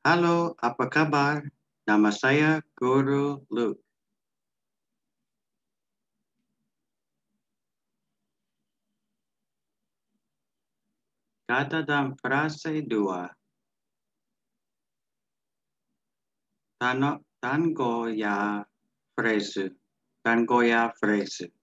Halo, apa kabar? Nama saya Guru Luke. Kata dan frase dua. Tano, tango ya frase. Tango ya frase.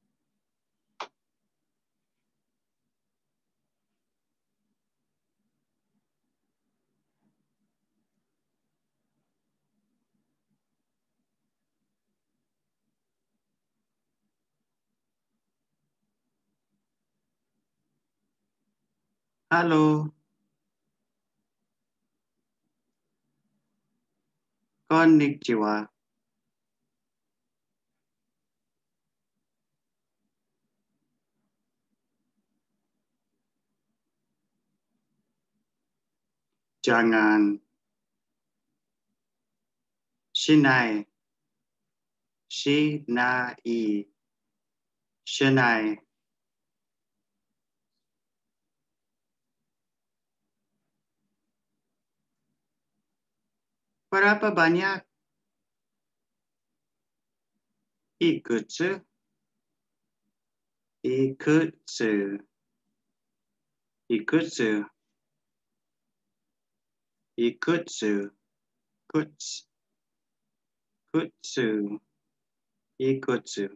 Halo. Konnichiwa. Jangan. Shinai. Shinai. Shinai. Berapa banyak? Ikutsu. Ikutsu. Ikutsu. Ikutsu. Kuts. Kutsu. Ikutsu.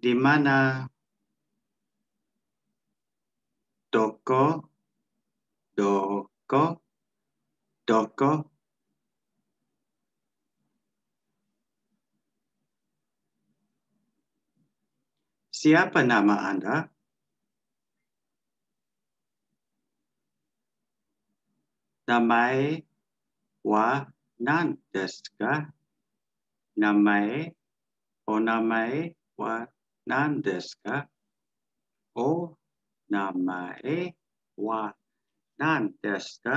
Di mana Doko, doko, doko. Siapa nama Anda? Namae wa nan desu ka? Namae o namae wa nan desu ka? O namae wa nan desu ka?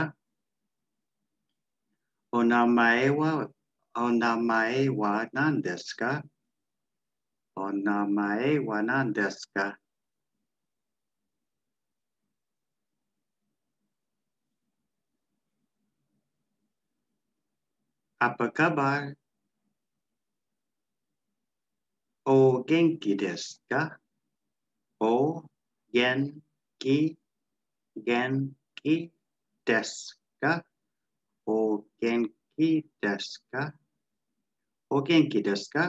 O namae wa o namae wa nan desu ka? O namae wa nan desu ka? Apa kabar? O genki desu ka? O genki genki desu ka? O genki desu ka? O genki desu ka?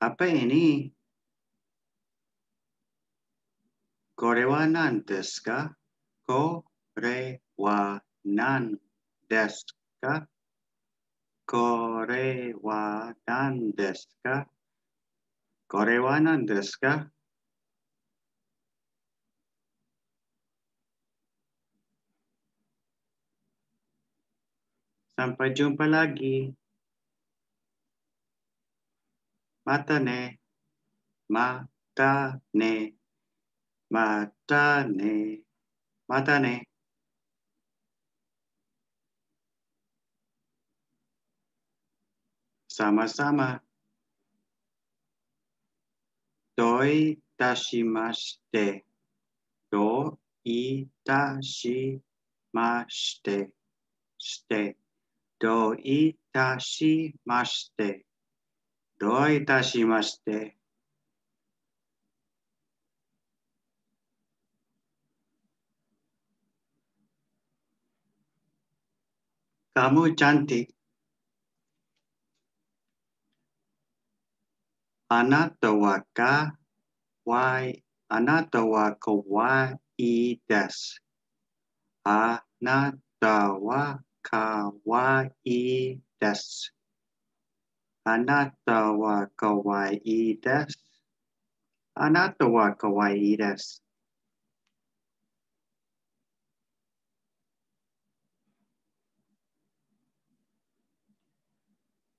Apa ini? Kore wa nan desu ka? Kore wa nan desu ka? Kore wa nan desu ka? Kore wa nan desu ka? Sampai jumpa lagi. Mata ne. Mata ne. Mata ne. Mata ne. sama-sama. どいたしまして。どいたしまして。して。どいたしまして。どいたしまして。ガムチャンティ。Anata wa kawaii. Anata wa. Anata wa kawaii desu. Anata wa kawaii desu. Anata wa kawaii desu.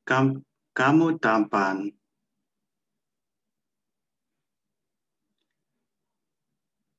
Kam, kamu tampan.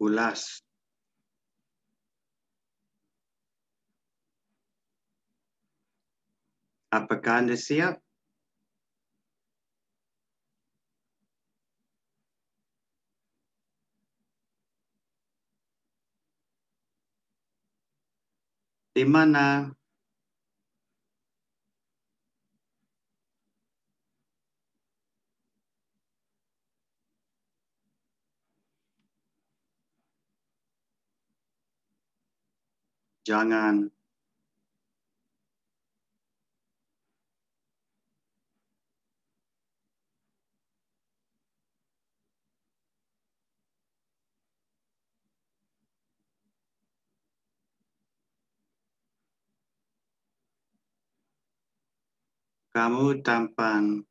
Ulas. Apakah Anda siap? Di mana? Jangan. Kamu tampan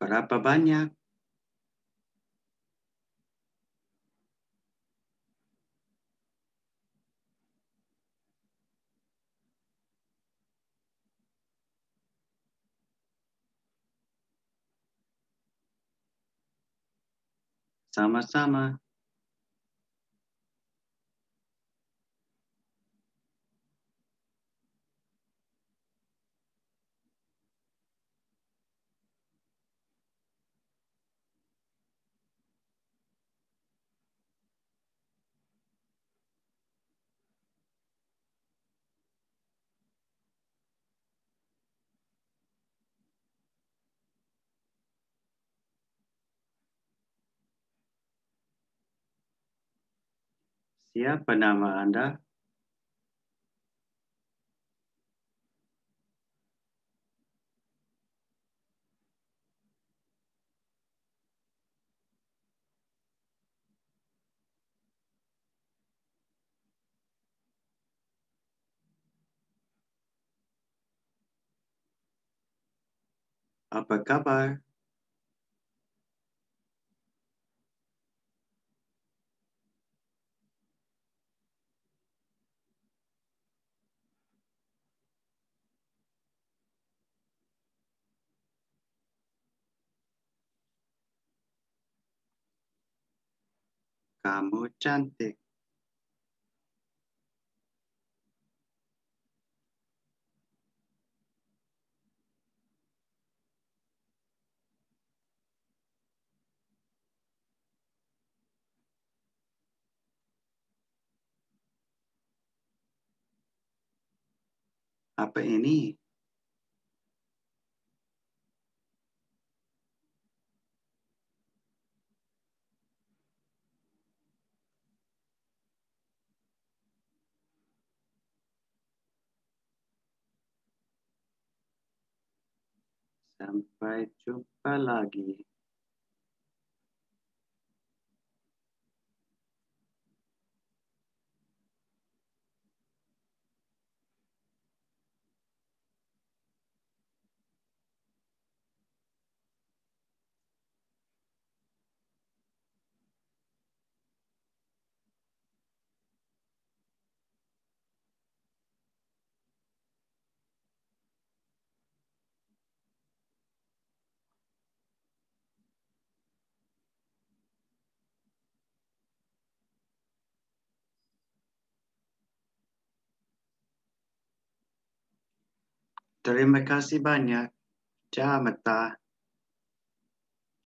berapa banyak? Sama-sama. Siapa nama Anda? Apa kabar? Kamu cantik. Apa ini? Sampai jumpa lagi. Terima kasih banyak. Jamata.